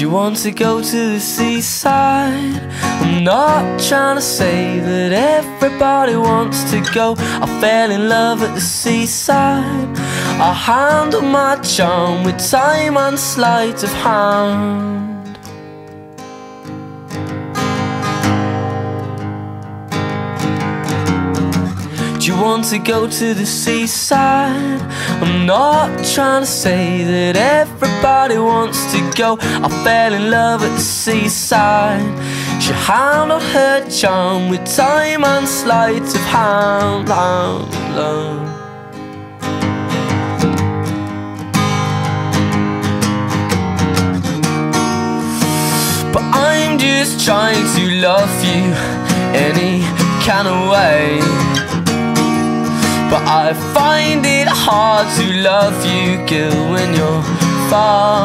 You want to go to the seaside? I'm not trying to say that everybody wants to go. I fell in love at the seaside. I handle my charm with time and sleight of hand. Do you want to go to the seaside? I'm not trying to say that everybody wants to go. I fell in love at the seaside. She handled her charm with time and sleight of hand. Love. But I'm just trying to love you any kind of way. But I find it hard to love you, girl, when you're far